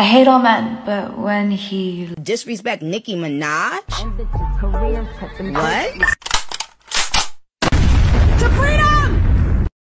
I hate all men, but when he Disrespect Nicki Minaj? What?